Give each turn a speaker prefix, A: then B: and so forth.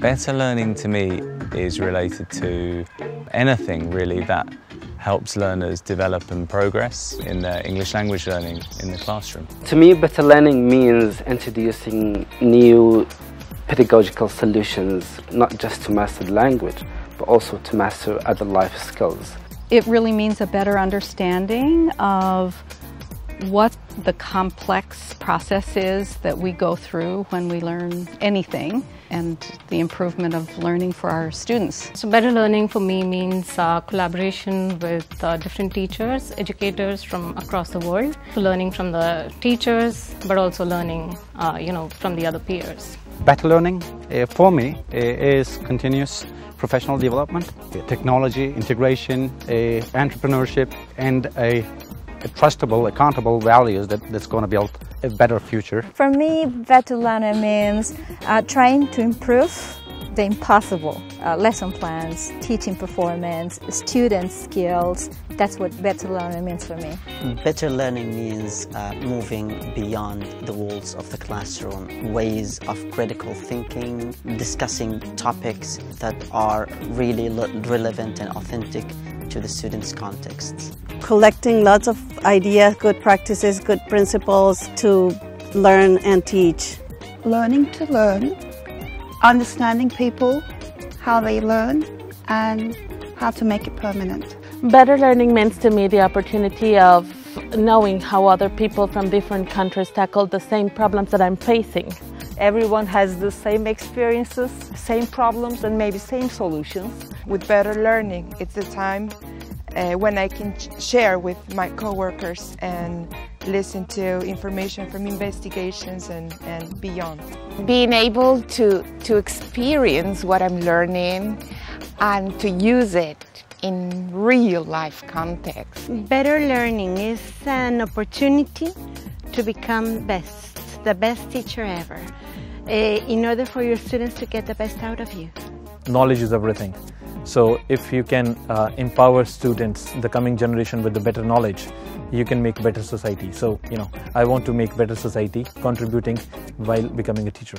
A: Better learning to me is related to anything really that helps learners develop and progress in their English language learning in the classroom.
B: To me, better learning means introducing new pedagogical solutions, not just to master the language, but also to master other life skills.
C: It really means a better understanding of what the complex process is that we go through when we learn anything and the improvement of learning for our students.
D: So better learning for me means uh, collaboration with uh, different teachers, educators from across the world, so learning from the teachers, but also learning, uh, you know, from the other peers.
E: Better learning uh, for me uh, is continuous professional development, technology, integration, entrepreneurship, and a trustable, accountable values that, that's going to build a better future.
F: For me, better learning means uh, trying to improve the impossible. Uh, lesson plans, teaching performance, student skills. That's what better learning means for me.
G: Better learning means uh, moving beyond the walls of the classroom, ways of critical thinking, discussing topics that are really relevant and authentic to the students' contexts.
H: Collecting lots of ideas, good practices, good principles to learn and teach.
I: Learning to learn, understanding people, how they learn, and how to make it permanent.
J: Better learning means to me the opportunity of knowing how other people from different countries tackle the same problems that I'm facing.
K: Everyone has the same experiences, same problems, and maybe same solutions.
L: With better learning, it's the time uh, when I can share with my coworkers and listen to information from investigations and, and beyond.
M: Being able to, to experience what I'm learning and to use it in real life context.
N: Better learning is an opportunity to become best, the best teacher ever, uh, in order for your students to get the best out of you.
O: Knowledge is everything. So if you can uh, empower students, the coming generation with the better knowledge, you can make better society. So, you know, I want to make better society contributing while becoming a teacher.